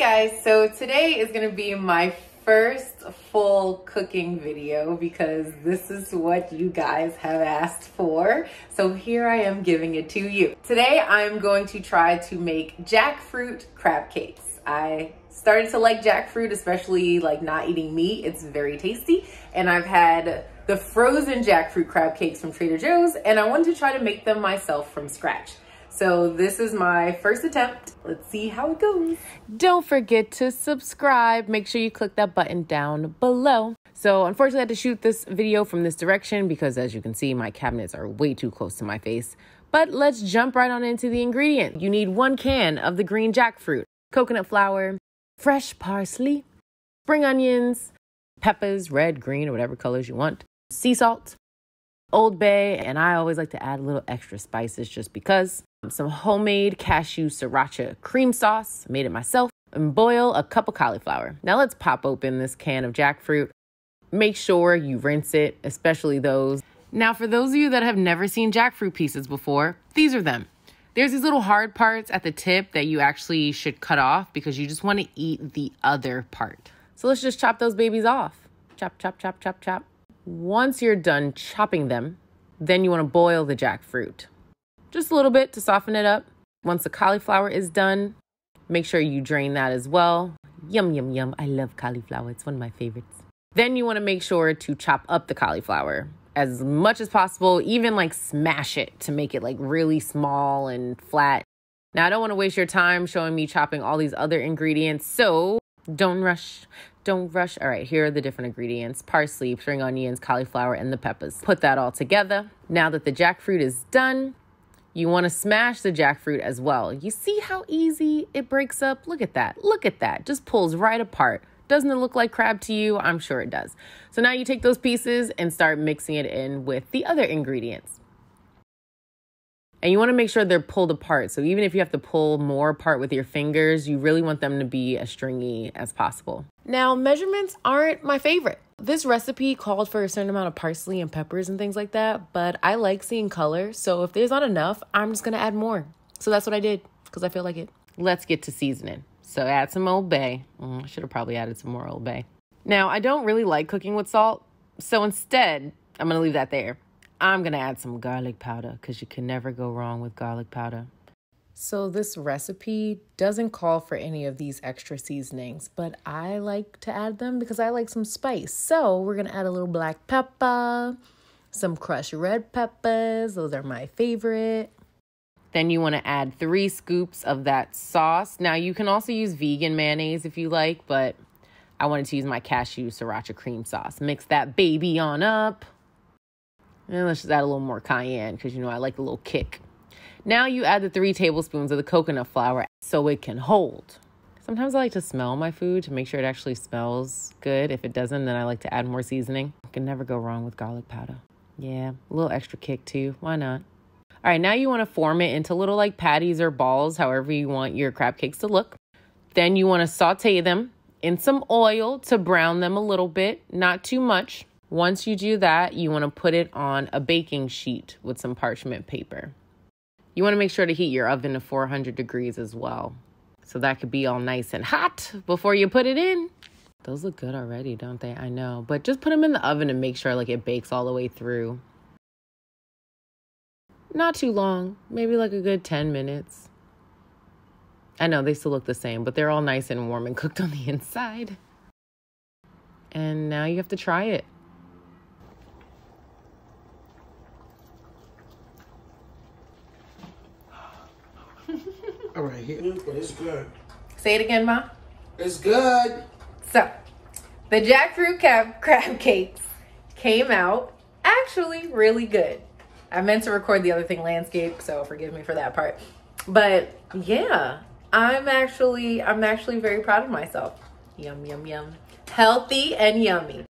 guys, so today is gonna be my first full cooking video because this is what you guys have asked for. So here I am giving it to you. Today I'm going to try to make jackfruit crab cakes. I started to like jackfruit, especially like not eating meat. It's very tasty. And I've had the frozen jackfruit crab cakes from Trader Joe's and I wanted to try to make them myself from scratch. So this is my first attempt. Let's see how it goes. Don't forget to subscribe. Make sure you click that button down below. So unfortunately I had to shoot this video from this direction because as you can see, my cabinets are way too close to my face. But let's jump right on into the ingredient. You need one can of the green jackfruit, coconut flour, fresh parsley, spring onions, peppers, red, green, or whatever colors you want, sea salt, Old Bay, and I always like to add a little extra spices just because some homemade cashew sriracha cream sauce, made it myself, and boil a cup of cauliflower. Now let's pop open this can of jackfruit. Make sure you rinse it, especially those. Now, for those of you that have never seen jackfruit pieces before, these are them. There's these little hard parts at the tip that you actually should cut off because you just want to eat the other part. So let's just chop those babies off. Chop, chop, chop, chop, chop. Once you're done chopping them, then you want to boil the jackfruit just a little bit to soften it up. Once the cauliflower is done, make sure you drain that as well. Yum, yum, yum. I love cauliflower. It's one of my favorites. Then you want to make sure to chop up the cauliflower as much as possible, even like smash it to make it like really small and flat. Now, I don't want to waste your time showing me chopping all these other ingredients, so don't rush. Don't rush. All right, here are the different ingredients parsley, spring onions, cauliflower, and the peppers. Put that all together. Now that the jackfruit is done, you want to smash the jackfruit as well. You see how easy it breaks up? Look at that. Look at that. Just pulls right apart. Doesn't it look like crab to you? I'm sure it does. So now you take those pieces and start mixing it in with the other ingredients. And you want to make sure they're pulled apart. So even if you have to pull more apart with your fingers, you really want them to be as stringy as possible. Now, measurements aren't my favorite. This recipe called for a certain amount of parsley and peppers and things like that, but I like seeing color. So if there's not enough, I'm just to add more. So that's what I did because I feel like it. Let's get to seasoning. So add some Old Bay. Mm, I should have probably added some more Old Bay. Now, I don't really like cooking with salt. So instead, I'm to leave that there. I'm to add some garlic powder because you can never go wrong with garlic powder. So, this recipe doesn't call for any of these extra seasonings, but I like to add them because I like some spice. So, we're gonna add a little black pepper, some crushed red peppers, those are my favorite. Then you wanna add three scoops of that sauce. Now, you can also use vegan mayonnaise if you like, but I wanted to use my cashew sriracha cream sauce. Mix that baby on up. And let's just add a little more cayenne because you know I like a little kick. Now you add the three tablespoons of the coconut flour so it can hold. Sometimes I like to smell my food to make sure it actually smells good. If it doesn't, then I like to add more seasoning. You can never go wrong with garlic powder. Yeah, a little extra kick too. Why not? All right, now you want to form it into little like patties or balls, however you want your crab cakes to look. Then you want to saute them in some oil to brown them a little bit, not too much. Once you do that, you want to put it on a baking sheet with some parchment paper. You want to make sure to heat your oven to 400 degrees as well. So that could be all nice and hot before you put it in. Those look good already, don't they? I know. But just put them in the oven and make sure like it bakes all the way through. Not too long, maybe like a good 10 minutes. I know they still look the same, but they're all nice and warm and cooked on the inside. And now you have to try it. All right, here. But it's good. Say it again, Mom. It's good. So, the jackfruit crab, crab cakes came out actually really good. I meant to record the other thing landscape, so forgive me for that part. But yeah, I'm actually I'm actually very proud of myself. Yum yum yum. Healthy and yummy.